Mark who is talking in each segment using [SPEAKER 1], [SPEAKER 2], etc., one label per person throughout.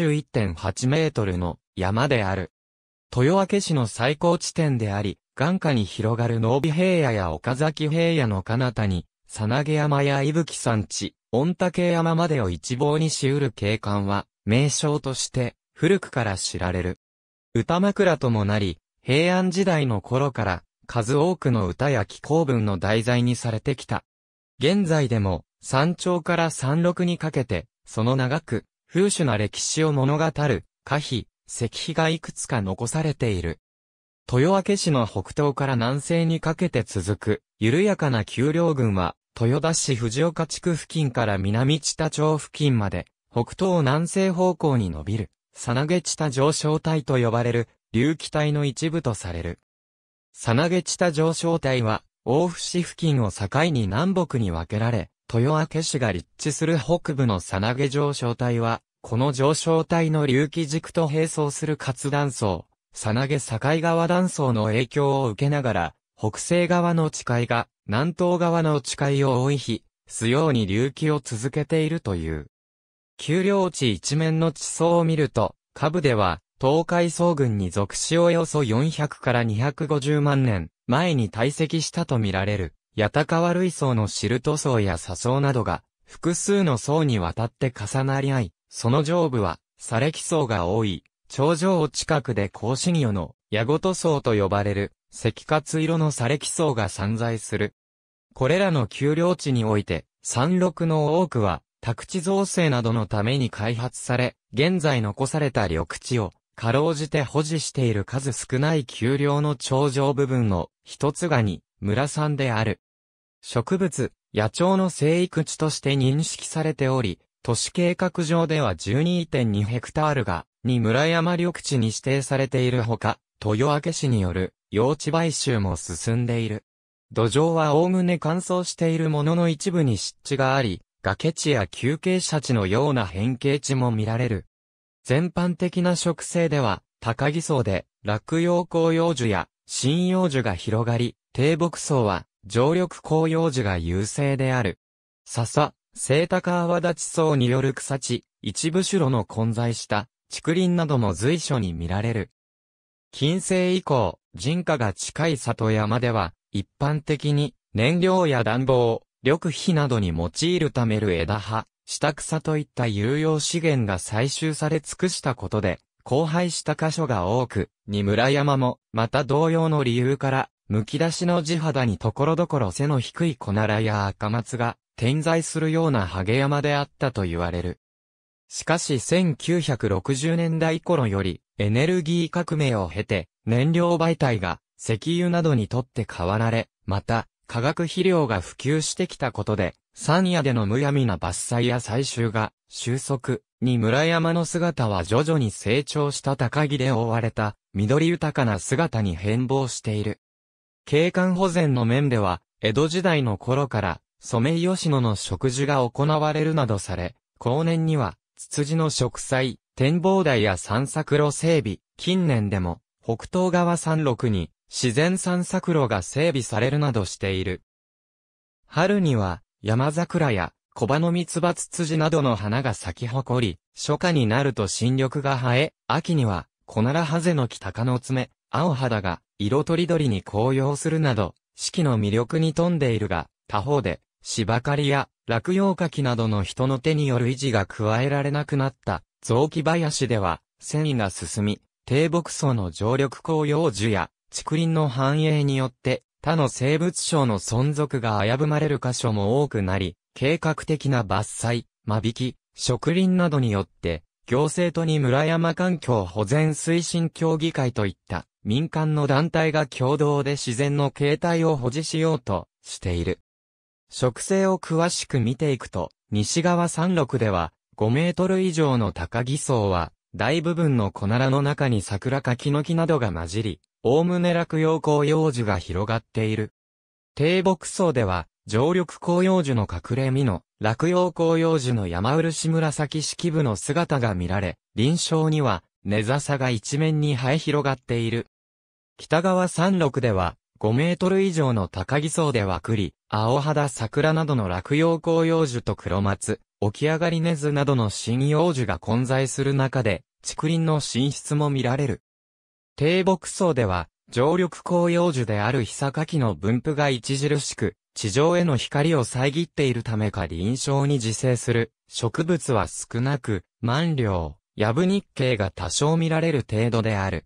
[SPEAKER 1] 71.8メートルの山である。豊明市の最高地点であり、眼下に広がる濃尾平野や岡崎平野の彼方に、さなげ山や伊吹山地、御嶽山までを一望にしうる景観は、名称として古くから知られる。歌枕ともなり、平安時代の頃から数多くの歌や気候文の題材にされてきた。現在でも山頂から山麓にかけて、その長く風種な歴史を物語る歌碑、石碑がいくつか残されている。豊明市の北東から南西にかけて続く、緩やかな丘陵群は、豊田市藤岡地区付近から南知多町付近まで、北東南西方向に伸びる、さなげ知多上昇帯と呼ばれる、隆起帯の一部とされる。さなげ知多上昇帯は、大府市付近を境に南北に分けられ、豊明市が立地する北部のさなげ上昇帯は、この上昇帯の隆起軸と並走する活断層、さなげ境川断層の影響を受けながら、北西側の地階が南東側の地階を覆いひ、すように隆起を続けているという。丘陵地一面の地層を見ると、下部では、東海総群に属しおよそ400から250万年前に堆積したとみられる、八高類層のシルト層や砂層などが、複数の層にわたって重なり合い、その上部は、砂礫層が多い、頂上近くで高子魚の、ヤゴト層と呼ばれる、赤活色の砂礫層が散在する。これらの丘陵地において、山麓の多くは、宅地造成などのために開発され、現在残された緑地を、かろうじて保持している数少ない丘陵の頂上部分の一つがに、村産である。植物、野鳥の生育地として認識されており、都市計画上では12.2ヘクタールがに村山緑地に指定されているほか、豊明市による用地買収も進んでいる。土壌は概ね乾燥しているものの一部に湿地があり、崖地や休憩者地のような変形地も見られる。全般的な植生では、高木層で落葉広葉樹や針葉樹が広がり、低木層は常緑広葉樹が優勢である。笹、清高泡立ち層による草地、一部種路の混在した竹林なども随所に見られる。近世以降、人家が近い里山では、一般的に燃料や暖房、緑肥などに用いるためる枝葉、下草といった有用資源が採集され尽くしたことで、荒廃した箇所が多く、に村山も、また同様の理由から、剥き出しの地肌にところどころ背の低い小奈良や赤松が点在するようなハゲ山であったと言われる。しかし1960年代頃よりエネルギー革命を経て燃料媒体が石油などにとって変わられ、また化学肥料が普及してきたことで山野でのむやみな伐採や採集が収束に村山の姿は徐々に成長した高木で覆われた緑豊かな姿に変貌している。景観保全の面では江戸時代の頃からソメイヨシノの植樹が行われるなどされ、後年にはツツジの植栽、展望台や散策路整備、近年でも、北東側山麓に、自然散策路が整備されるなどしている。春には、山桜や、小葉の蜜葉ツツジなどの花が咲き誇り、初夏になると新緑が生え、秋には、コナラハゼの木鷹の爪、青肌が、色とりどりに紅葉するなど、四季の魅力に富んでいるが、他方で、芝刈りや落葉かきなどの人の手による維持が加えられなくなった雑木林では繊維が進み、低木層の常緑紅葉樹や竹林の繁栄によって他の生物種の存続が危ぶまれる箇所も多くなり、計画的な伐採、間引き、植林などによって行政とに村山環境保全推進協議会といった。民間の団体が共同で自然の形態を保持しようとしている。植生を詳しく見ていくと、西側山麓では、5メートル以上の高木層は、大部分の小奈良の中に桜か木の木などが混じり、おおむね落葉広葉樹が広がっている。低木層では、常緑広葉樹の隠れ実の、落葉広葉樹の山漆紫式部の姿が見られ、臨床には、根笹が一面に生え広がっている。北側山麓では、5メートル以上の高木層では栗、青肌桜などの落葉紅葉樹と黒松、起き上がり根津などの針葉樹が混在する中で、竹林の進出も見られる。低木層では、常緑紅葉樹である久柿の分布が著しく、地上への光を遮っているためか臨床に自生する植物は少なく、満量、ヤブ日系が多少見られる程度である。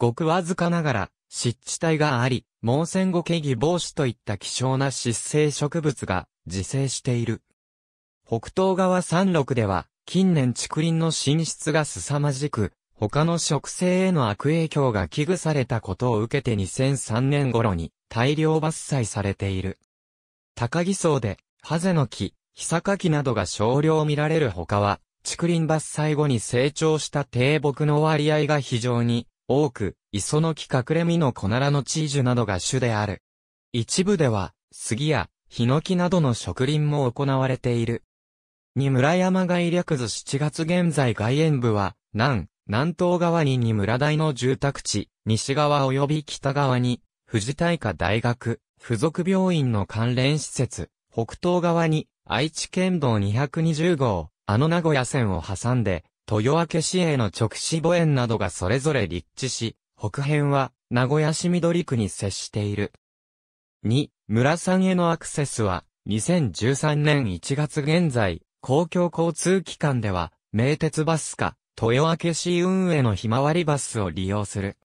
[SPEAKER 1] ごくわずかながら、湿地帯があり、毛線後ケギ帽子といった希少な湿生植物が自生している。北東側山麓では、近年竹林の進出が凄まじく、他の植生への悪影響が危惧されたことを受けて2003年頃に大量伐採されている。高木層で、ハゼの木、ヒサカ木などが少量見られる他は、竹林伐採後に成長した低木の割合が非常に多く、磯の木隠れ実のコナラのチージュなどが種である。一部では、杉や、ヒノキなどの植林も行われている。二村山外略図7月現在外縁部は、南、南東側に二村大の住宅地、西側及び北側に、富士大化大学、附属病院の関連施設、北東側に、愛知県道220号、あの名古屋線を挟んで、豊明市営の直視母園などがそれぞれ立地し、北辺は名古屋市緑区に接している。2、村さんへのアクセスは、2013年1月現在、公共交通機関では、名鉄バスか、豊明市運営のひまわりバスを利用する。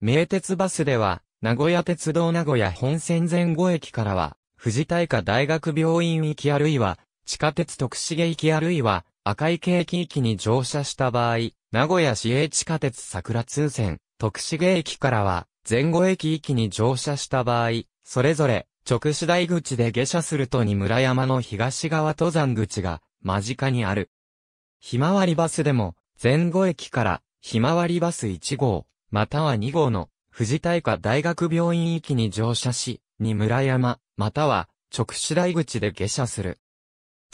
[SPEAKER 1] 名鉄バスでは、名古屋鉄道名古屋本線前後駅からは、富士大化大学病院行きあるいは、地下鉄徳重行きあるいは、赤池駅行きに乗車した場合、名古屋市営地下鉄桜通線、徳重駅からは、前後駅行きに乗車した場合、それぞれ、直市台口で下車するとに村山の東側登山口が、間近にある。ひまわりバスでも、前後駅から、ひまわりバス1号、または2号の、富士大化大学病院行きに乗車し、に村山、または、直市台口で下車する。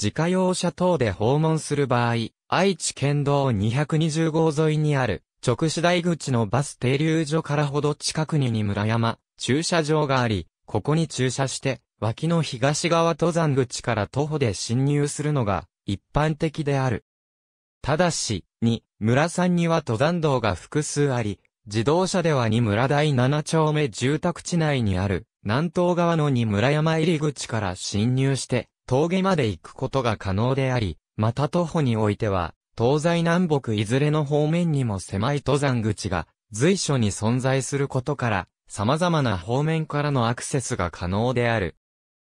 [SPEAKER 1] 自家用車等で訪問する場合、愛知県道220号沿いにある、直市台口のバス停留所からほど近くにに村山、駐車場があり、ここに駐車して、脇の東側登山口から徒歩で侵入するのが一般的である。ただし、に、村さんには登山道が複数あり、自動車ではに村第7丁目住宅地内にある南東側のに村山入り口から侵入して峠まで行くことが可能であり、また徒歩においては、東西南北いずれの方面にも狭い登山口が随所に存在することから、様々な方面からのアクセスが可能である。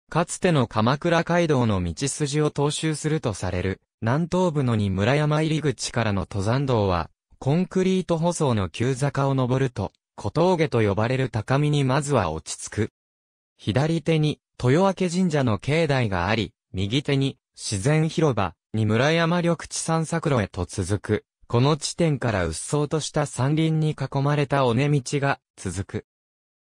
[SPEAKER 1] かつての鎌倉街道の道筋を踏襲するとされる、南東部のに村山入り口からの登山道は、コンクリート舗装の急坂を登ると、小峠と呼ばれる高みにまずは落ち着く。左手に豊明神社の境内があり、右手に自然広場に村山緑地散策路へと続く。この地点から鬱蒼とした山林に囲まれた尾根道が続く。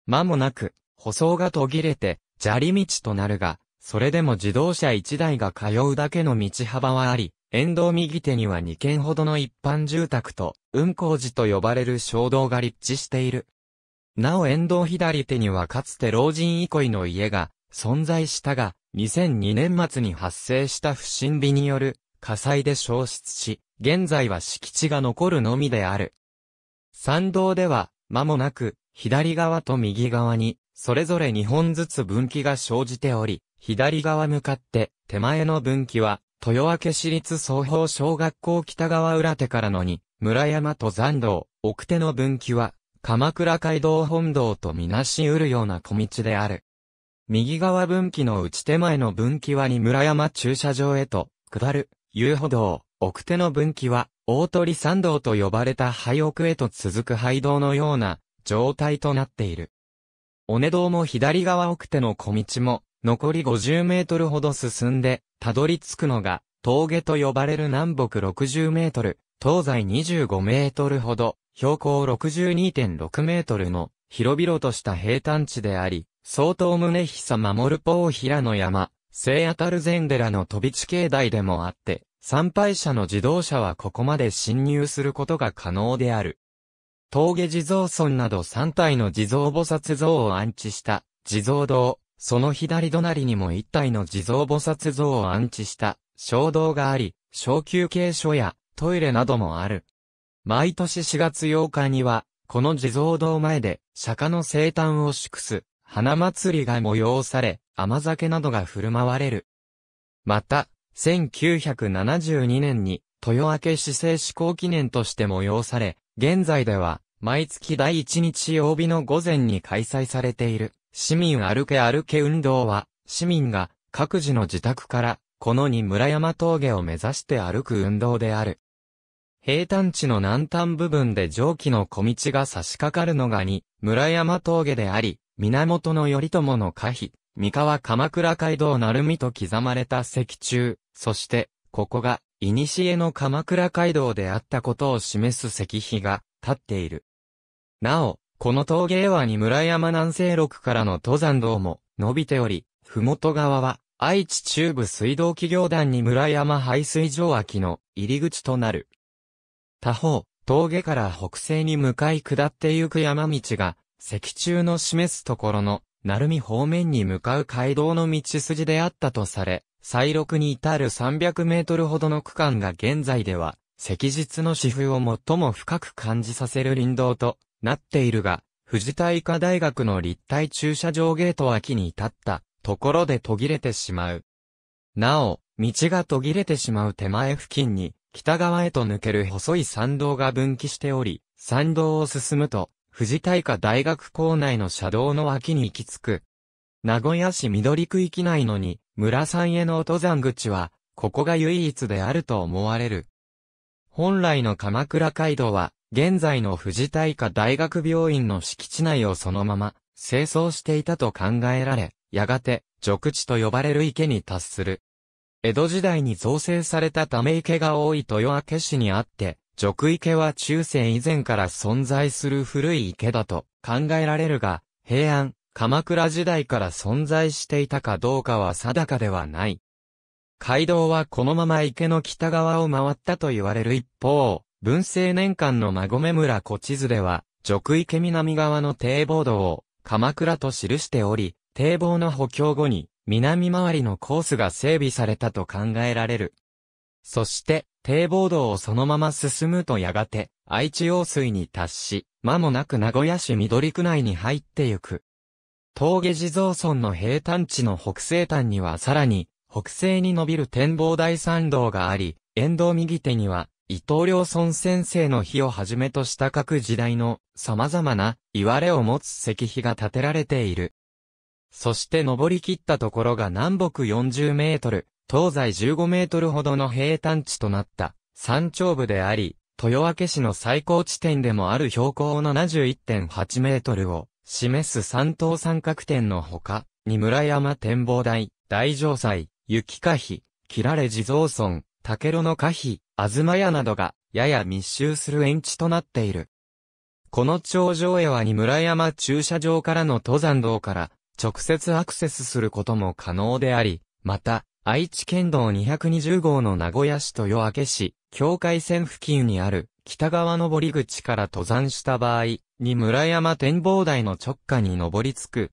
[SPEAKER 1] 間もなく、舗装が途切れて、砂利道となるが、それでも自動車1台が通うだけの道幅はあり、沿道右手には2軒ほどの一般住宅と、運行寺と呼ばれる衝道が立地している。なお沿道左手にはかつて老人憩いの家が存在したが、2002年末に発生した不審火による火災で消失し、現在は敷地が残るのみである。参道では、間もなく、左側と右側に、それぞれ2本ずつ分岐が生じており、左側向かって、手前の分岐は、豊明市立双方小学校北側裏手からのに、村山と山道、奥手の分岐は、鎌倉街道本道とみなし得るような小道である。右側分岐の内手前の分岐はに村山駐車場へと、下る、遊歩道、奥手の分岐は、大鳥山道と呼ばれた廃奥へと続く廃道のような状態となっている。尾根道も左側奥手の小道も、残り50メートルほど進んで、たどり着くのが、峠と呼ばれる南北60メートル、東西25メートルほど、標高62.6メートルの広々とした平坦地であり、相当宗久守るポー平の山、聖当たる禅寺の飛び地境内でもあって、参拝者の自動車はここまで侵入することが可能である。峠地蔵村など3体の地蔵菩薩像を安置した地蔵堂、その左隣にも1体の地蔵菩薩像を安置した小道があり、小休憩所やトイレなどもある。毎年4月8日には、この地蔵堂前で、釈迦の生誕を祝す、花祭りが催され、甘酒などが振る舞われる。また、1972年に、豊明市政施行記念として催され、現在では、毎月第1日曜日の午前に開催されている、市民歩け歩け運動は、市民が各自の自宅から、このに村山峠を目指して歩く運動である。平坦地の南端部分で蒸気の小道が差し掛かるのがに、村山峠であり、源頼朝の可否、三河鎌倉街道鳴海と刻まれた石柱、そして、ここが、古の鎌倉街道であったことを示す石碑が立っている。なお、この峠はに村山南西六からの登山道も伸びており、ふもと側は愛知中部水道企業団に村山排水場脇の入り口となる。他方、峠から北西に向かい下ってゆく山道が、石柱の示すところの、鳴海方面に向かう街道の道筋であったとされ、再録に至る300メートルほどの区間が現在では、石日の私風を最も深く感じさせる林道となっているが、藤田医科大学の立体駐車場ゲート脇に至ったところで途切れてしまう。なお、道が途切れてしまう手前付近に、北側へと抜ける細い山道が分岐しており、山道を進むと、藤田医科大学構内の車道の脇に行き着く。名古屋市緑区域内のに、村山への登山口は、ここが唯一であると思われる。本来の鎌倉街道は、現在の藤田医科大学病院の敷地内をそのまま、清掃していたと考えられ、やがて、俗地と呼ばれる池に達する。江戸時代に造成されたため池が多い豊明市にあって、俗池は中世以前から存在する古い池だと考えられるが、平安、鎌倉時代から存在していたかどうかは定かではない。街道はこのまま池の北側を回ったと言われる一方、文政年間の馬込村古地図では、俗池南側の堤防道を鎌倉と記しており、堤防の補強後に南回りのコースが整備されたと考えられる。そして、堤防道をそのまま進むとやがて、愛知用水に達し、間もなく名古屋市緑区内に入ってゆく。峠地蔵村の平坦地の北西端にはさらに、北西に伸びる展望台山道があり、沿道右手には、伊藤良村先生の日をはじめとした各時代の様々な言われを持つ石碑が建てられている。そして登り切ったところが南北40メートル、東西15メートルほどの平坦地となった山頂部であり、豊明市の最高地点でもある標高71.8メートルを示す三等三角点のほか、二村山展望台、大城祭、雪花碑、切られ地蔵村、竹呂の花碑、東屋などが、やや密集する園地となっている。この頂上へは二村山駐車場からの登山道から、直接アクセスすることも可能であり、また、愛知県道220号の名古屋市豊明け市、境界線付近にある、北側登り口から登山した場合、に村山展望台の直下に登り着く。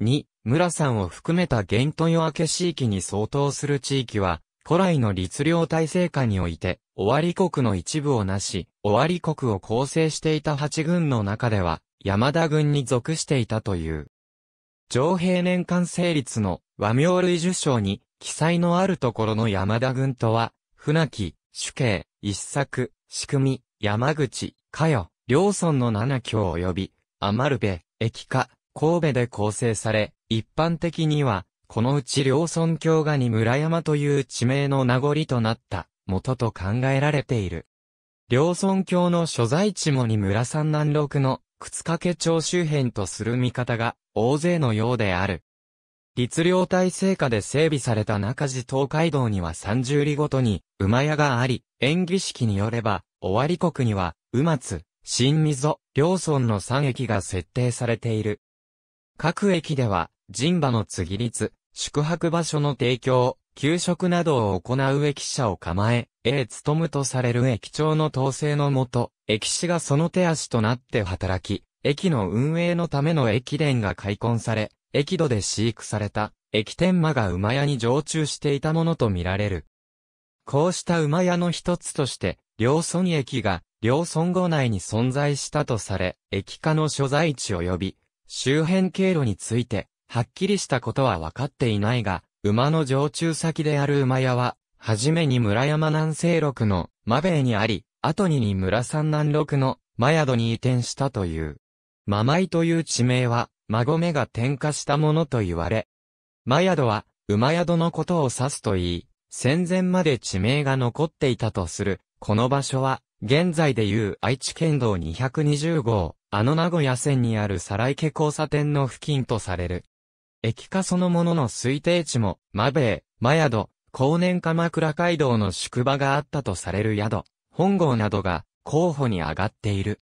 [SPEAKER 1] 2、村山を含めた現豊明け市域に相当する地域は、古来の律令体制下において、終わり国の一部をなし、終わり国を構成していた八軍の中では、山田軍に属していたという。上平年間成立の和名類受賞に記載のあるところの山田軍とは、船木、主刑、一作、仕組み、山口、かよ、両村の七教及び、余部、駅下、神戸で構成され、一般的には、このうち両村郷がに村山という地名の名残となった元と考えられている。両村郷の所在地もに村山南六の靴掛町周辺とする見方が大勢のようである。律令体制下で整備された中地東海道には30里ごとに馬屋があり、演技式によれば、終わり国には、馬津、新溝、両村の3駅が設定されている。各駅では、人馬の継ぎ立、宿泊場所の提供、給食などを行う駅舎を構え、A 務むとされる駅長の統制のもと、駅士がその手足となって働き、駅の運営のための駅伝が開墾され、駅土で飼育された、駅天馬が馬屋に常駐していたものとみられる。こうした馬屋の一つとして、両村駅が両村郷内に存在したとされ、駅下の所在地及び、周辺経路について、はっきりしたことは分かっていないが、馬の常駐先である馬屋は、はじめに村山南西六の馬兵にあり、後にに村山南六の馬宿に移転したという。馬舞という地名は、馬込が転化したものと言われ、馬宿は、馬宿のことを指すといい、戦前まで地名が残っていたとする、この場所は、現在でいう愛知県道220号、あの名古屋線にある皿池交差点の付近とされる。駅下そのものの推定値も、馬兵衛、馬宿、後年鎌倉街道の宿場があったとされる宿、本郷などが候補に上がっている。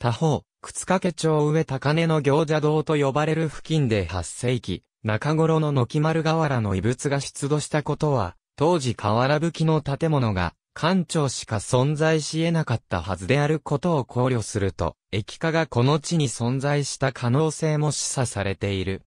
[SPEAKER 1] 他方、靴掛町上高根の行者道と呼ばれる付近で8世紀、中頃の軒丸河原の遺物が出土したことは、当時河原吹きの建物が、館長しか存在し得なかったはずであることを考慮すると、駅化がこの地に存在した可能性も示唆されている。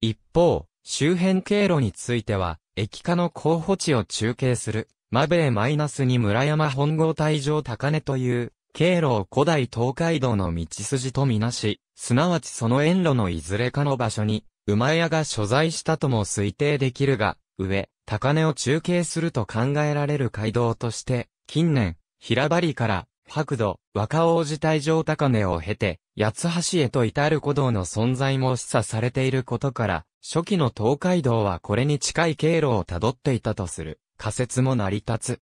[SPEAKER 1] 一方、周辺経路については、駅化の候補地を中継する、マベイマスに村山本郷退場高根という、経路を古代東海道の道筋とみなし、すなわちその沿路のいずれかの場所に、馬屋が所在したとも推定できるが、上、高値を中継すると考えられる街道として、近年、平張から白土、若王子体上高値を経て、八橋へと至る古道の存在も示唆されていることから、初期の東海道はこれに近い経路をたどっていたとする仮説も成り立つ。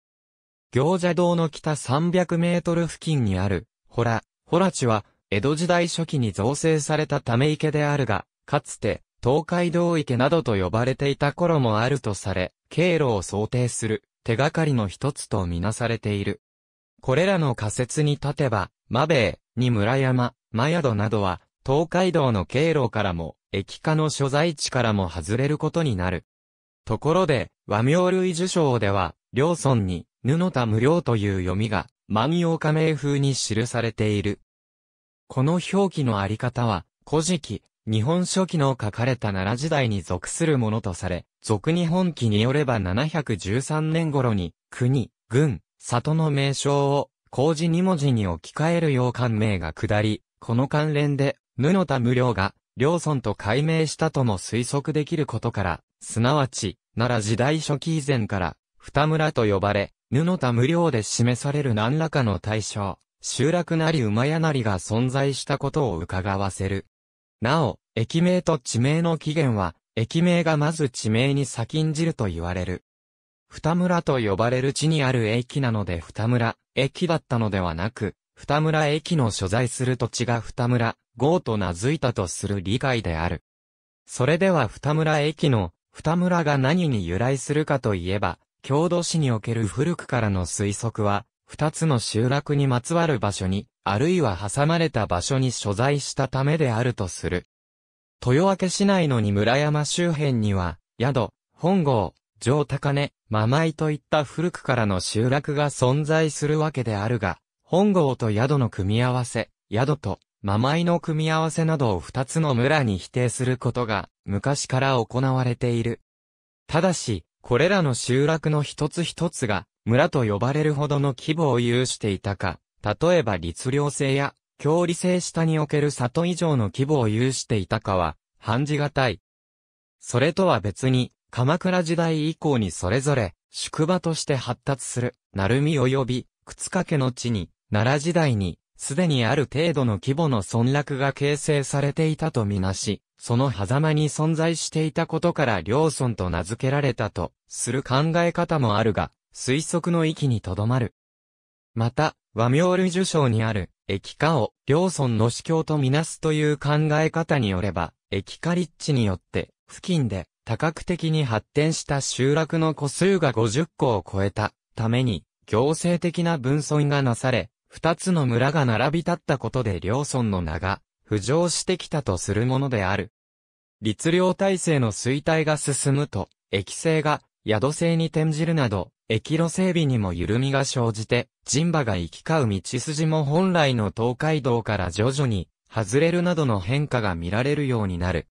[SPEAKER 1] 行者道の北300メートル付近にある、ほら、ほら地は、江戸時代初期に造成されたため池であるが、かつて、東海道池などと呼ばれていた頃もあるとされ、経路を想定する手がかりの一つとみなされている。これらの仮説に立てば、馬兵衛、に村山、マ宿などは、東海道の経路からも、駅下の所在地からも外れることになる。ところで、和名類受賞では、両村に、布田無料という読みが、万葉仮名風に記されている。この表記のあり方は、古事記、日本書紀の書かれた奈良時代に属するものとされ、俗日本記によれば713年頃に、国、郡、里の名称を、工事二文字に置き換えるよう官名が下り、この関連で、布田無料が、両村と改名したとも推測できることから、すなわち、奈良時代初期以前から、二村と呼ばれ、布田無料で示される何らかの対象、集落なり馬屋なりが存在したことを伺わせる。なお、駅名と地名の起源は、駅名がまず地名に先んじると言われる。二村と呼ばれる地にある駅なので二村駅だったのではなく、二村駅の所在する土地が二村郷と名付いたとする理解である。それでは二村駅の二村が何に由来するかといえば、郷土史における古くからの推測は、二つの集落にまつわる場所に、あるいは挟まれた場所に所在したためであるとする。豊明市内のに村山周辺には、宿、本郷、上高根、ママイといった古くからの集落が存在するわけであるが、本郷と宿の組み合わせ、宿とママイの組み合わせなどを二つの村に否定することが昔から行われている。ただし、これらの集落の一つ一つが村と呼ばれるほどの規模を有していたか、例えば律令制や、郷里制下における里以上の規模を有していたかは、判じがたい。それとは別に、鎌倉時代以降にそれぞれ、宿場として発達する、鳴海及び、靴掛けの地に、奈良時代に、すでにある程度の規模の村落が形成されていたとみなし、その狭間に存在していたことから両村と名付けられたと、する考え方もあるが、推測の域にとどまる。また、和名類受賞にある、駅下を、両村の司教とみなすという考え方によれば、駅下立地によって、付近で、多角的に発展した集落の個数が50個を超えたために、行政的な分村がなされ、二つの村が並び立ったことで両村の名が浮上してきたとするものである。律令体制の衰退が進むと、駅制が宿制に転じるなど、駅路整備にも緩みが生じて、人馬が行き交う道筋も本来の東海道から徐々に外れるなどの変化が見られるようになる。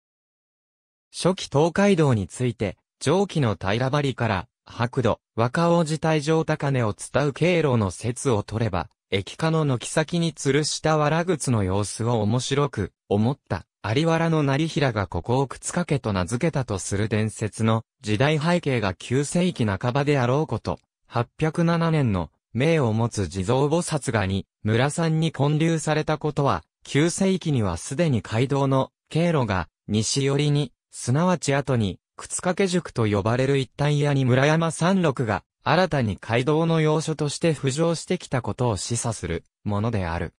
[SPEAKER 1] 初期東海道について、上記の平張から白土、若王子体上高値を伝う経路の説を取れば、駅下の軒先に吊るした藁靴の様子を面白く思った。有原の成平がここを靴掛けと名付けたとする伝説の時代背景が9世紀半ばであろうこと、807年の名を持つ地蔵菩薩がに、村さんに建立されたことは、9世紀にはすでに街道の経路が西寄りに、すなわち後に、靴掛塾と呼ばれる一帯屋に村山山麓が新たに街道の要所として浮上してきたことを示唆するものである。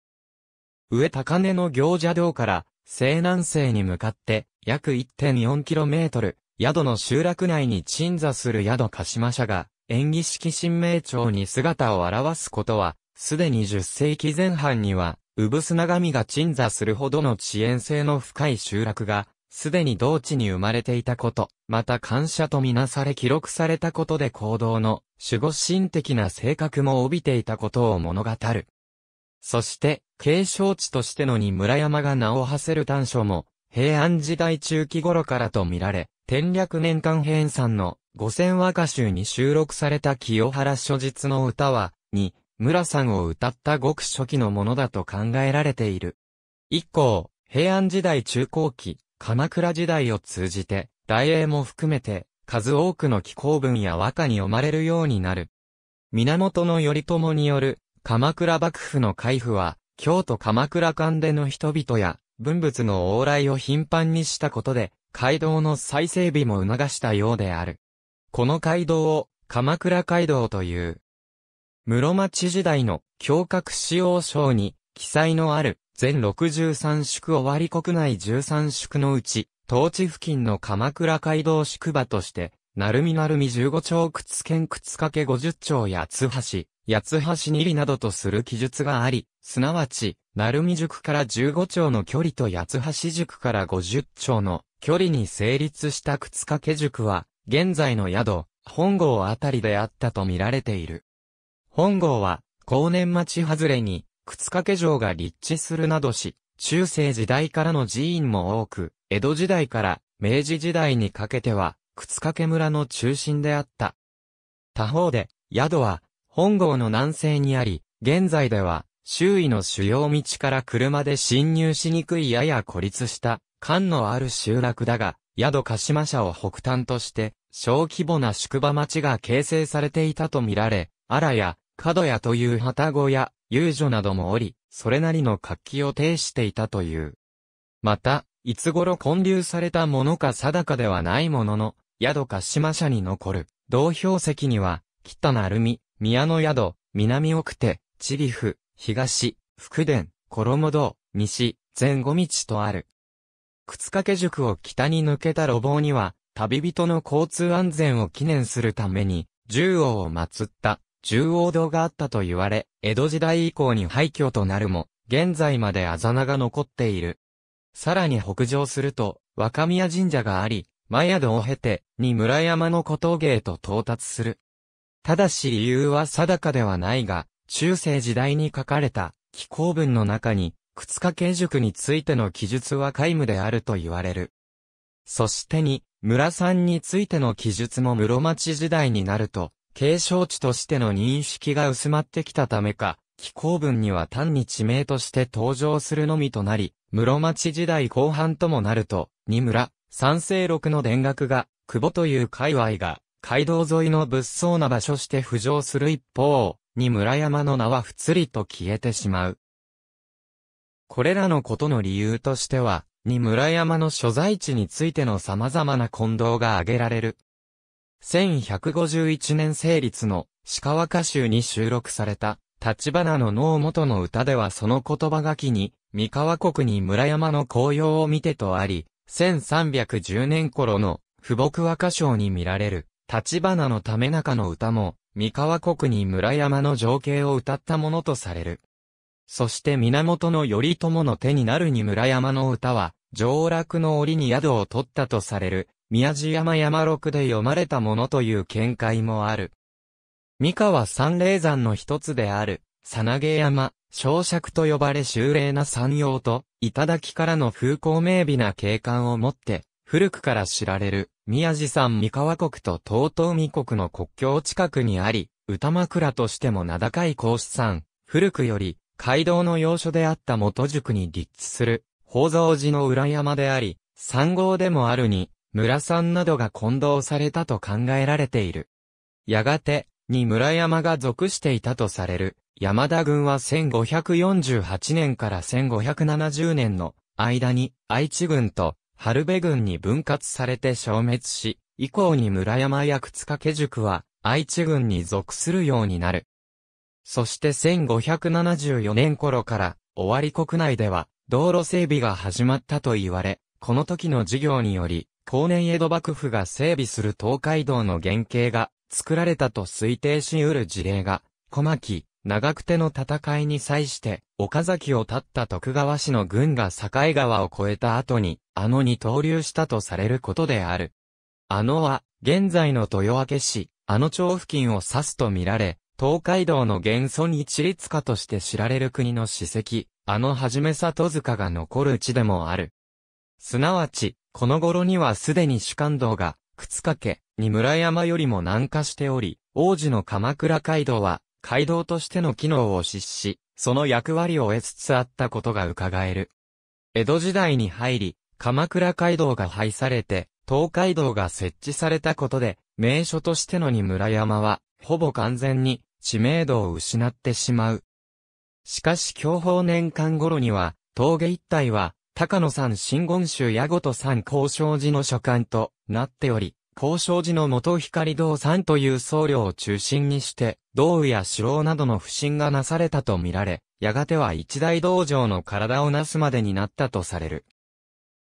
[SPEAKER 1] 上高根の行者道から西南西に向かって約 1.4km、宿の集落内に鎮座する宿鹿島社が、演技式新名町に姿を現すことは、すでに10世紀前半には、産砂神が鎮座するほどの遅延性の深い集落が、すでに同地に生まれていたこと、また感謝とみなされ記録されたことで行動の守護神的な性格も帯びていたことを物語る。そして、継承地としてのに村山が名を馳せる短所も、平安時代中期頃からとみられ、天略年間編纂の五千和歌集に収録された清原諸実の歌は、に、村さんを歌ったごく初期のものだと考えられている。以降、平安時代中後期、鎌倉時代を通じて、大英も含めて、数多くの気候文や和歌に読まれるようになる。源頼朝による鎌倉幕府の海部は、京都鎌倉間での人々や、文物の往来を頻繁にしたことで、街道の再整備も促したようである。この街道を、鎌倉街道という。室町時代の教閣使用書に記載のある全63宿終わり国内13宿のうち、当地付近の鎌倉街道宿場として、鳴海鳴海15丁靴剣靴掛け50丁八つ橋、八つ橋二里などとする記述があり、すなわち、鳴海塾から15丁の距離と八つ橋塾から50丁の距離に成立した靴掛け塾は、現在の宿、本郷あたりであったと見られている。本郷は、後年町外れに、靴掛け城が立地するなどし、中世時代からの寺院も多く、江戸時代から明治時代にかけては、靴掛村の中心であった。他方で、宿は、本郷の南西にあり、現在では、周囲の主要道から車で侵入しにくいやや孤立した、間のある集落だが、宿鹿島社を北端として、小規模な宿場町が形成されていたとみられ、あらや、角屋という旗子や、遊女などもおり、それなりの活気を呈していたという。また、いつ頃建立されたものか定かではないものの、宿鹿島社に残る、同標石には、北鳴海、宮の宿、南奥手、チリフ、東、福田、衣堂、西、前後道とある。靴掛塾を北に抜けた路傍には、旅人の交通安全を記念するために、獣王を祀った獣王堂があったと言われ、江戸時代以降に廃墟となるも、現在まであざ名が残っている。さらに北上すると、若宮神社があり、マ宿を経て、に村山の古陶芸と到達する。ただし理由は定かではないが、中世時代に書かれた、気候文の中に、靴掛け塾についての記述は皆無であると言われる。そしてに、村さんについての記述も室町時代になると、継承地としての認識が薄まってきたためか、気候文には単に地名として登場するのみとなり、室町時代後半ともなると、二村、三世六の田楽が、久保という界隈が、街道沿いの物騒な場所して浮上する一方、に村山の名はふつりと消えてしまう。これらのことの理由としては、に村山の所在地についての様々な混同が挙げられる。1151年成立の鹿和歌集に収録された、立花の脳元の歌ではその言葉書きに、三河国に村山の紅葉を見てとあり、1310年頃の富木和歌唱に見られる、立花のため中の歌も、三河国に村山の情景を歌ったものとされる。そして源頼朝の手になるに村山の歌は、上洛の折に宿を取ったとされる、宮地山山録で読まれたものという見解もある。三河三霊山の一つである、さなげ山、小尺と呼ばれ修麗な山陽と、頂からの風光明媚な景観をもって、古くから知られる、宮地山三河国と東東海国の国境近くにあり、歌枕としても名高い高資産、古くより、街道の要所であった元宿に立地する、宝蔵寺の裏山であり、三号でもあるに、村山などが混同されたと考えられている。やがて、に村山が属していたとされる、山田軍は1548年から1570年の間に愛知軍と春部軍に分割されて消滅し、以降に村山や靴掛塾は愛知軍に属するようになる。そして1574年頃から終わり国内では道路整備が始まったと言われ、この時の事業により、後年江戸幕府が整備する東海道の原型が作られたと推定し得る事例が、小牧、長久手の戦いに際して、岡崎を立った徳川氏の軍が境川を越えた後に、あのに投留したとされることである。あのは、現在の豊明市、あの町付近を指すとみられ、東海道の元孫一律家として知られる国の史跡、あのはじめ里塚が残る地でもある。すなわち、この頃にはすでに主幹道が、靴掛けに村山よりも南下しており、王子の鎌倉街道は、街道としての機能を失し、その役割を得つつあったことが伺える。江戸時代に入り、鎌倉街道が廃されて、東海道が設置されたことで、名所としてのに村山は、ほぼ完全に知名度を失ってしまう。しかし享保年間頃には、峠一帯は、高野山真言宗矢ごと山交渉寺の所管となっており、交渉寺の元光堂山という僧侶を中心にして、道雨や城などの不審がなされたとみられ、やがては一大道場の体をなすまでになったとされる。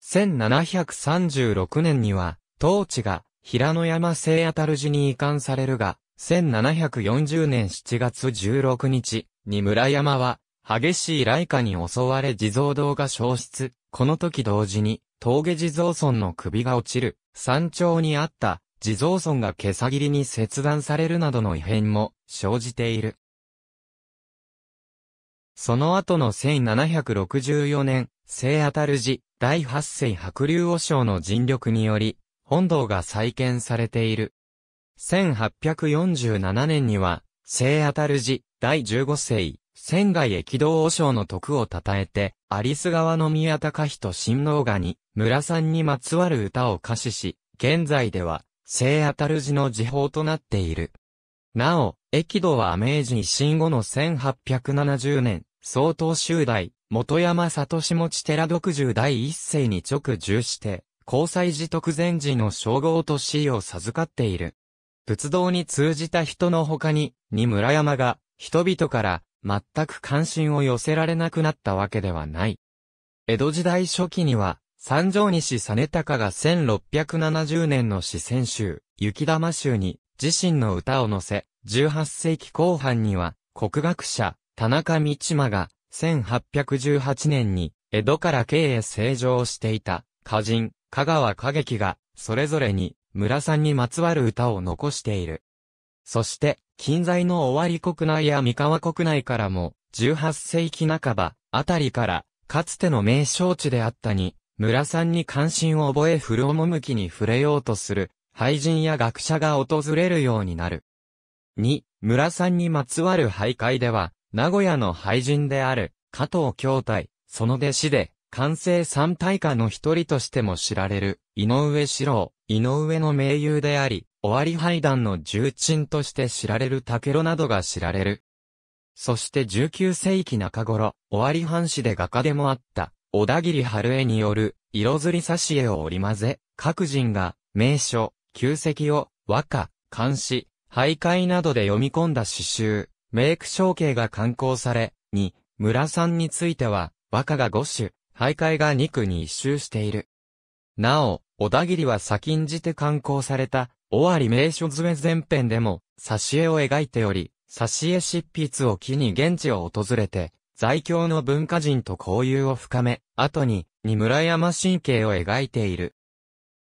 [SPEAKER 1] 1736年には、当地が平野山聖あたる寺に移管されるが、1740年7月16日に村山は、激しい雷下に襲われ地蔵堂が消失。この時同時に、峠地蔵村の首が落ちる。山頂にあった地蔵村が毛さ切りに切断されるなどの異変も生じている。その後の1764年、聖あたる寺、第八世白龍和尚の尽力により、本堂が再建されている。1847年には、聖あたる寺、第十五世、仙外駅道和尚の徳を称えて、有栖川の宮高人親王がに、村さんにまつわる歌を歌詞し、現在では、聖あたる寺の時報となっている。なお、駅道は明治維新後の1870年、総統集大、元山里下持寺独住第一世に直従して、交際寺徳前寺の称号と地位を授かっている。仏道に通じた人の他に、に村山が、人々から全く関心を寄せられなくなったわけではない。江戸時代初期には、三条西実高が1670年の四川州、雪玉州に自身の歌を載せ、18世紀後半には、国学者、田中道馬が、1818年に、江戸から京へ正常していた、歌人、香川歌劇が、それぞれに、村さんにまつわる歌を残している。そして、近在の終わり国内や三河国内からも、18世紀半ば、あたりから、かつての名勝地であったに、村さんに関心を覚え古趣に触れようとする、俳人や学者が訪れるようになる。2、村さんにまつわる俳諧では、名古屋の俳人である、加藤京太、その弟子で、完成三大家の一人としても知られる、井上四郎、井上の名優であり、終わり廃団の重鎮として知られる竹呂などが知られる。そして19世紀中頃、終わり藩士で画家でもあった、小田切春江による、色ずり挿絵を織り交ぜ、各人が、名所、旧跡を、和歌、漢詩、俳諧などで読み込んだ詩集、メイク象形が刊行され、に、村さんについては、和歌が5種、俳諧が2句に一周している。なお、小田切は先んじて刊行された、尾張名所図絵前編でも、挿絵を描いており、挿絵執筆を機に現地を訪れて、在京の文化人と交友を深め、後に、に村山神経を描いている。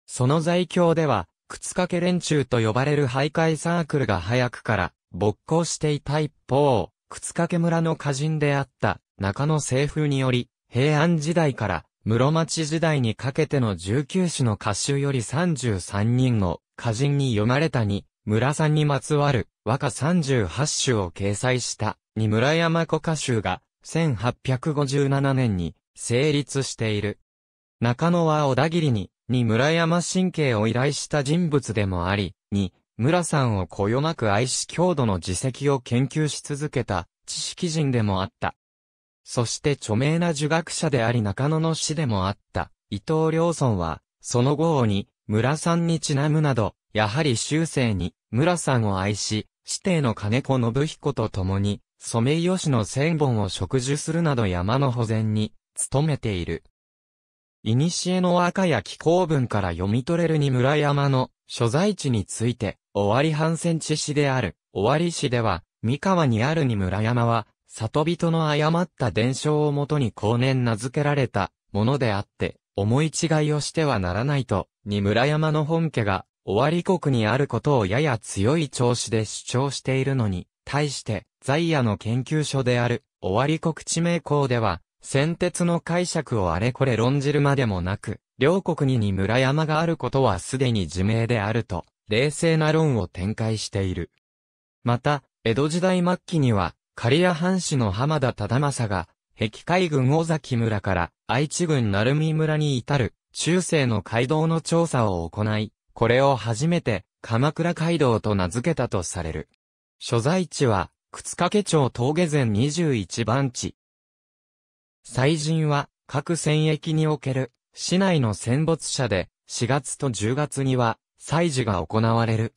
[SPEAKER 1] その在京では、靴掛け連中と呼ばれる徘徊サークルが早くから、勃興していた一方、靴掛村の歌人であった、中野清風により、平安時代から、室町時代にかけての19種の歌集より33人の歌人に読まれたに、村さんにまつわる和歌38種を掲載した二村山古歌集が1857年に成立している。中野は小田切に、に村山神経を依頼した人物でもあり、に、村さんをこよなく愛し郷土の自責を研究し続けた知識人でもあった。そして著名な儒学者であり中野の師でもあった伊藤良尊は、その後に村さんにちなむなど、やはり終生に村さんを愛し、指定の金子信彦と共に、ソメイヨシの千本を植樹するなど山の保全に努めている。古の赤や気候文から読み取れるに村山の所在地について、終わり半センチ市である、終わり市では、三河にあるに村山は、里人の誤った伝承をもとに後年名付けられたものであって、思い違いをしてはならないと、に村山の本家が、終わり国にあることをやや強い調子で主張しているのに、対して、在野の研究所である、終わり国地名校では、先鉄の解釈をあれこれ論じるまでもなく、両国にに村山があることはすでに自明であると、冷静な論を展開している。また、江戸時代末期には、刈谷藩士の浜田忠政が、壁海軍尾崎村から愛知郡鳴海村に至る中世の街道の調査を行い、これを初めて鎌倉街道と名付けたとされる。所在地は、靴掛町峠前21番地。祭神は、各戦役における、市内の戦没者で、4月と10月には、祭事が行われる。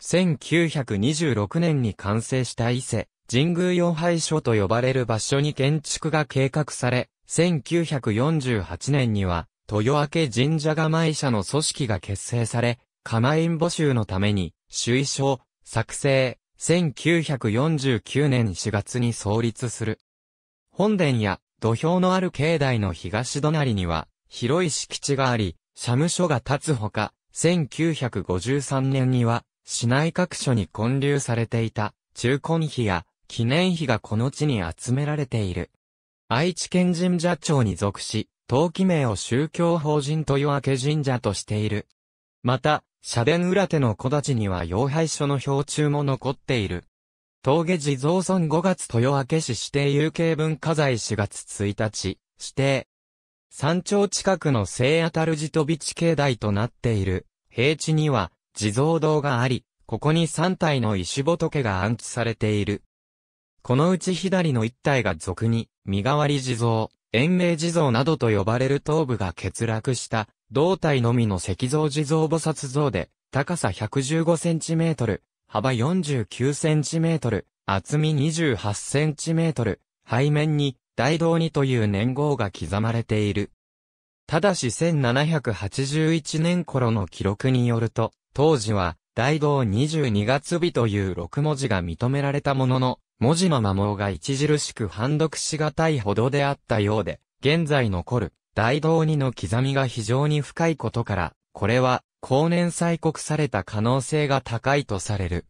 [SPEAKER 1] 1926年に完成した伊勢、神宮四拝所と呼ばれる場所に建築が計画され、1948年には、豊明神社構え社の組織が結成され、構員募集のために、首位書、作成、1949年4月に創立する。本殿や土俵のある境内の東隣には、広い敷地があり、社務所が立つほか、1953年には、市内各所に建立されていた、中根碑や、記念碑がこの地に集められている。愛知県神社町に属し、登記名を宗教法人豊明神社としている。また、社殿裏手の小立には妖拝所の標柱も残っている。峠地蔵村5月豊明市指定有形文化財4月1日、指定。山頂近くの聖当たる地飛び地境内となっている、平地には、地蔵堂があり、ここに3体の石仏が安置されている。このうち左の一体が俗に、身代わり地蔵、延命地蔵などと呼ばれる頭部が欠落した、胴体のみの石像地蔵菩薩像で、高さ115センチメートル、幅49センチメートル、厚み28センチメートル、背面に、大道にという年号が刻まれている。ただし1781年頃の記録によると、当時は、大道22月日という6文字が認められたものの、文字の摩耗が著しく判読しがたいほどであったようで、現在残る大道2の刻みが非常に深いことから、これは後年採刻された可能性が高いとされる。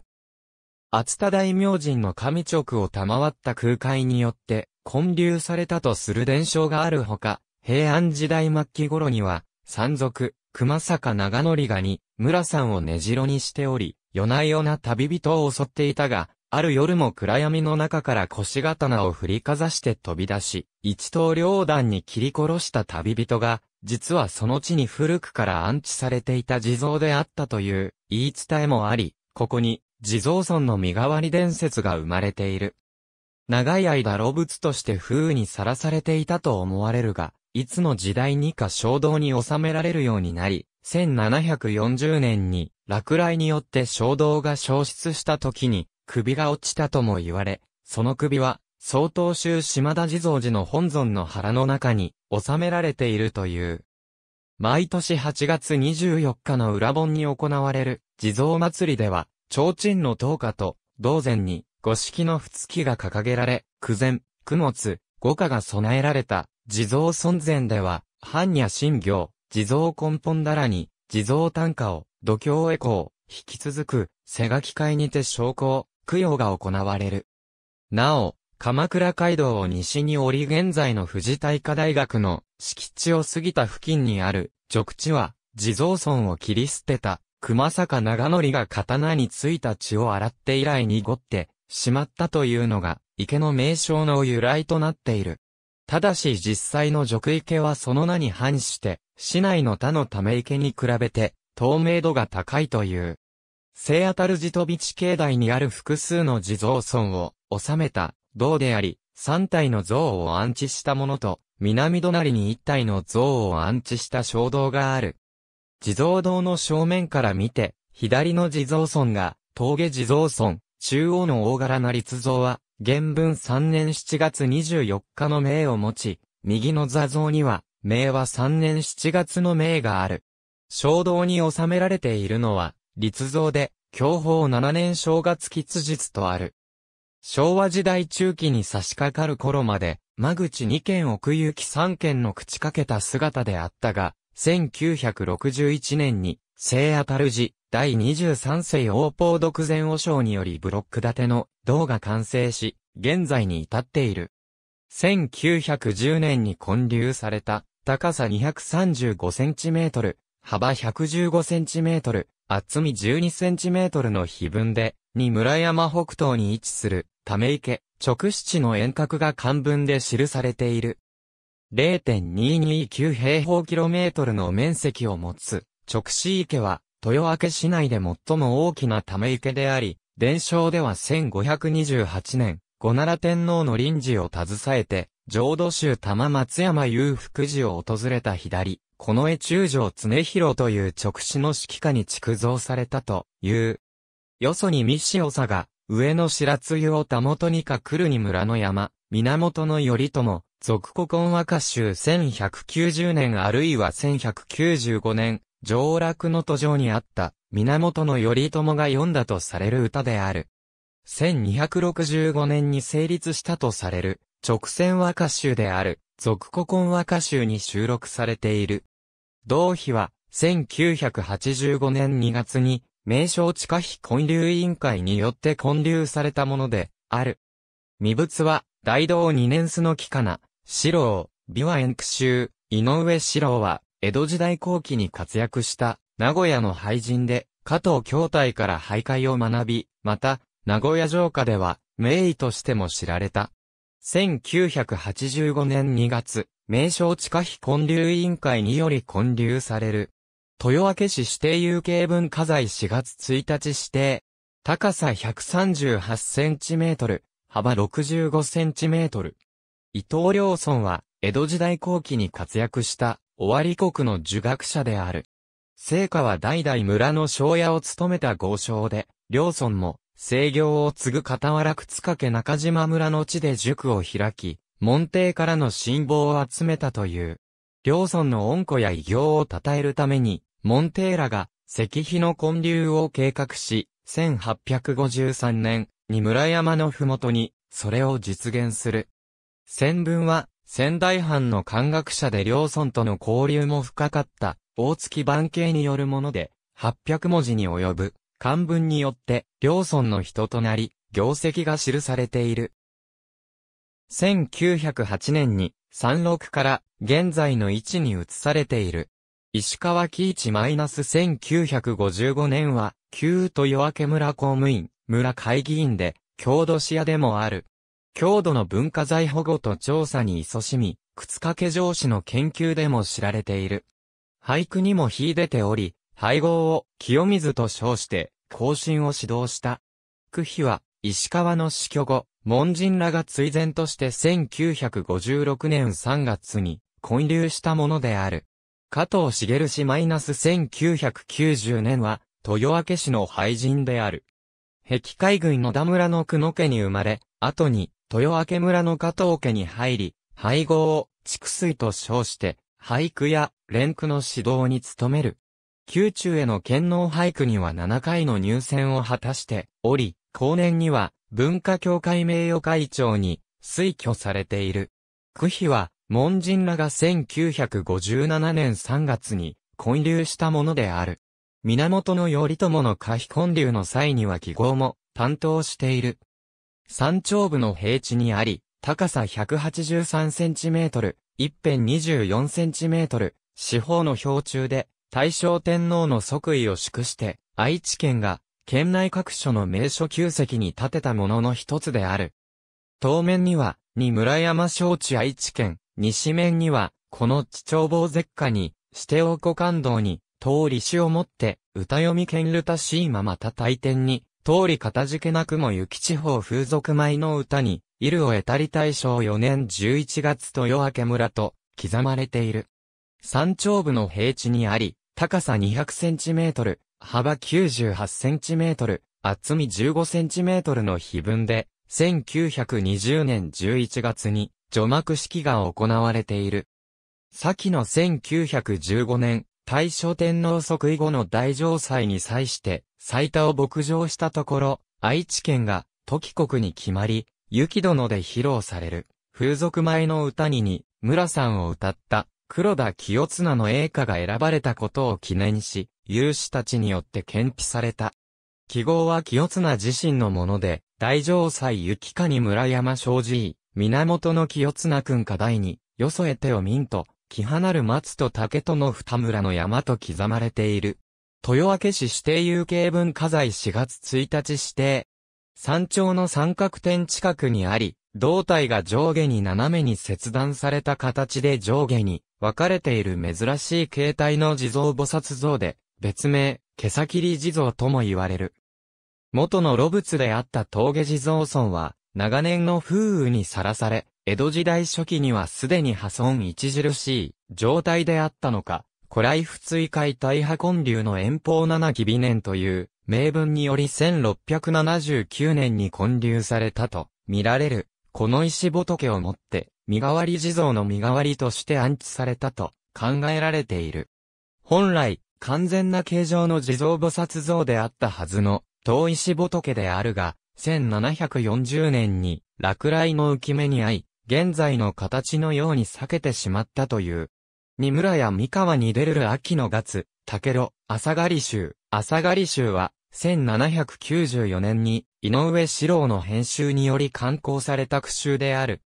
[SPEAKER 1] 厚田大明神の神直を賜った空海によって建立されたとする伝承があるほか、平安時代末期頃には、山賊、熊坂長則がに、村さんを根城にしており、夜な夜な旅人を襲っていたが、ある夜も暗闇の中から腰刀を振りかざして飛び出し、一刀両断に切り殺した旅人が、実はその地に古くから安置されていた地蔵であったという言い伝えもあり、ここに地蔵村の身代わり伝説が生まれている。長い間露物として風雨にさらされていたと思われるが、いつの時代にか衝動に収められるようになり、1740年に落雷によって衝動が消失した時に首が落ちたとも言われ、その首は、曹洞宗島田地蔵寺の本尊の腹の中に収められているという。毎年8月24日の裏本に行われる地蔵祭りでは、提灯の灯火と銅前に五式の仏器が掲げられ、九前、九物、五花が備えられた地蔵尊前では、般若心経、地蔵根本だらに、地蔵単価を、度胸へ行、引き続く、背書き会にて昇降、供養が行われる。なお、鎌倉街道を西に折り現在の富士大化大学の敷地を過ぎた付近にある、直地は、地蔵村を切り捨てた、熊坂長則が刀についた血を洗って以来濁ってしまったというのが、池の名称の由来となっている。ただし実際の俗池はその名に反して、市内の他のため池に比べて、透明度が高いという。聖当たる地飛び地境内にある複数の地蔵村を収めた銅であり、三体の像を安置したものと、南隣に一体の像を安置した小道がある。地蔵堂の正面から見て、左の地蔵村が、峠地蔵村、中央の大柄な立像は、原文3年7月24日の名を持ち、右の座像には、名は3年7月の名がある。小道に収められているのは、立像で、享保7年正月吉日とある。昭和時代中期に差し掛かる頃まで、間口2軒奥行き3軒の口かけた姿であったが、1961年に、聖当たる寺、第23世王法独前和章によりブロック建ての銅が完成し、現在に至っている。1910年に建立された、高さ235センチメートル、幅115センチメートル、厚み12センチメートルの碑文で、に村山北東に位置する、ため池、直七の遠隔が漢文で記されている。0.229平方キロメートルの面積を持つ、直四池は、豊明市内で最も大きなため池であり、伝承では1528年、五奈良天皇の臨時を携えて、浄土宗玉松山裕福寺を訪れた左、この絵中条常広という直視の指揮下に築造されたという。よそに三潮佐が、上の白津湯をたもとにか来るに村の山、源頼朝、俗古今和歌集1190年あるいは1195年、上洛の途上にあった、源頼朝が読んだとされる歌である。1265年に成立したとされる、直線和歌集である、俗古今和歌集に収録されている。同碑は、1985年2月に、名称地下碑建立委員会によって建立されたもので、ある。未仏は、大道2年巣の木かな、四郎、美和延州、井上四郎は、江戸時代後期に活躍した、名古屋の俳人で、加藤京太から俳諧を学び、また、名古屋城下では、名医としても知られた。1985年2月、名称地下碑建立委員会により建立される。豊明市指定有形文化財4月1日指定。高さ138センチメートル、幅65センチメートル。伊藤良村は、江戸時代後期に活躍した、尾張国の儒学者である。聖火は代々村の庄屋を務めた豪商で、良村も、制業を継ぐ傍ら靴掛中島村の地で塾を開き、門弟からの信望を集めたという。両村の恩子や偉業を称えるために、門弟らが石碑の建立を計画し、1853年に村山のふもとに、それを実現する。先文は、仙台藩の漢学者で両村との交流も深かった、大月番系によるもので、800文字に及ぶ。漢文によって、両村の人となり、業績が記されている。1908年に、山麓から現在の位置に移されている。石川喜一マイナス -1955 年は、旧豊明け村公務員、村会議員で、郷土視野でもある。郷土の文化財保護と調査に勤しみ、靴掛上司の研究でも知られている。俳句にも秀でており、配合を清水と称して、更新を指導した。区碑は、石川の死去後、門人らが追善として1956年3月に、建立したものである。加藤茂氏マイナス -1990 年は、豊明市の俳人である。壁海軍野田村の久野家に生まれ、後に、豊明村の加藤家に入り、配合を、畜水と称して、俳句や連句の指導に努める。宮中への剣能俳句には7回の入選を果たしており、後年には文化協会名誉会長に推挙されている。区碑は、門人らが1957年3月に建立したものである。源頼朝の下碑建立の際には記号も担当している。山頂部の平地にあり、高さ183センチメートル、一辺24センチメートル、四方の標柱で、大正天皇の即位を祝して、愛知県が、県内各所の名所旧跡に建てたものの一つである。当面には、二村山小地愛知県、西面には、この地長坊絶下に、しておこ感動に、通り詩をもって、歌読み剣ルタシーマまた大天に、通りかたじけなくも雪地方風俗舞の歌に、イルを得たり大正4年11月と夜明け村と刻まれている。山頂部の平地にあり、高さ200センチメートル、幅98センチメートル、厚み15センチメートルの碑文で、1920年11月に除幕式が行われている。先の1915年、大正天皇即位後の大城祭に際して、最多を牧場したところ、愛知県が、時国に決まり、雪殿で披露される、風俗前の歌にに、村さんを歌った、黒田清綱の栄歌が選ばれたことを記念し、有志たちによって検否された。記号は清綱自身のもので、大城祭雪かに村山正治源の清綱くんか大に、よそへ手を見んと、木離る松と竹との二村の山と刻まれている。豊明市指定有形文化財4月1日指定。山頂の三角点近くにあり、胴体が上下に斜めに切断された形で上下に分かれている珍しい形態の地蔵菩薩像で、別名、毛先り地蔵とも言われる。元の露仏であった峠地蔵村は、長年の風雨にさらされ、江戸時代初期にはすでに破損著しい状態であったのか、古来不追会大破根流の遠方七木美年という名文により1679年に建立されたと見られる、この石仏をもって、身代わり地蔵の身代わりとして安置されたと考えられている。本来、完全な形状の地蔵菩薩像であったはずの、遠石仏であるが、1740年に落雷の浮き目に遭い、現在の形のように避けてしまったという。二村や三河に出るる秋の月、竹呂、朝狩集、朝狩集は、1794年に、井上四郎の編集により刊行された句集である。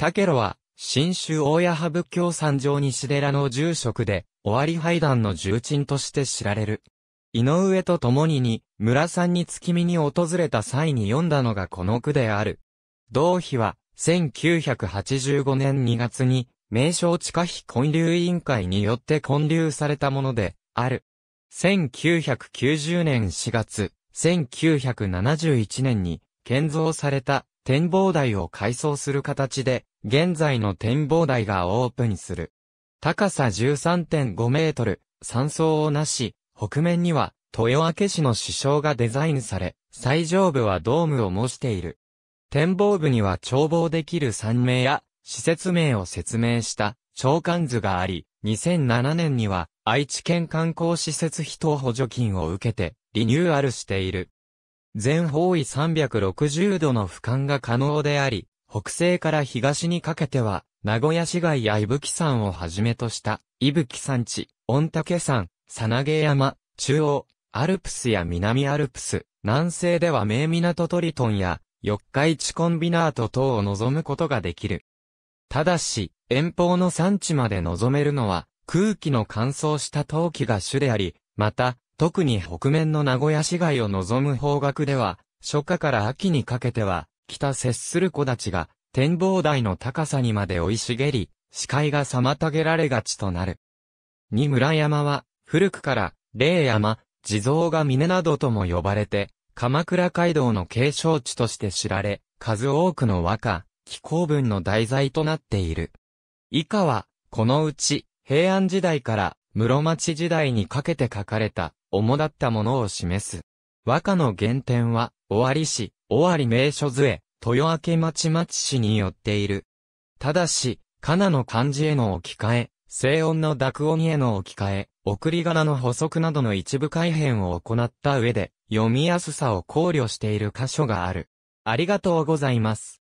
[SPEAKER 1] 竹呂は、新州大谷派仏教三条西寺の住職で、尾張拝壇の重鎮として知られる。井上と共にに、村さんに月見に訪れた際に読んだのがこの句である。同碑は、1985年2月に、名称地下費建立委員会によって建立されたもので、ある。1990年4月、1971年に建造された展望台を改装する形で、現在の展望台がオープンする。高さ13.5メートル、山荘をなし、北面には豊明市の首相がデザインされ、最上部はドームを模している。展望部には眺望できる山名や施設名を説明した長官図があり、2007年には愛知県観光施設費等補助金を受けてリニューアルしている。全方位360度の俯瞰が可能であり、北西から東にかけては、名古屋市街や伊吹山をはじめとした、伊吹山地、御嶽山、さなげ山、中央、アルプスや南アルプス、南西では名港トリトンや四日市コンビナート等を望むことができる。ただし、遠方の産地まで望めるのは、空気の乾燥した陶器が主であり、また、特に北面の名古屋市街を望む方角では、初夏から秋にかけては、北接する木立が、展望台の高さにまで生い茂り、視界が妨げられがちとなる。二村山は、古くから、霊山、地蔵が峰などとも呼ばれて、鎌倉街道の継承地として知られ、数多くの和歌、気候文の題材となっている。以下は、このうち、平安時代から室町時代にかけて書かれた、主だったものを示す。和歌の原点は、尾張市、尾張名所図豊明町町市によっている。ただし、かなの漢字への置き換え、静音の濁音への置き換え、送り仮名の補足などの一部改変を行った上で、読みやすさを考慮している箇所がある。ありがとうございます。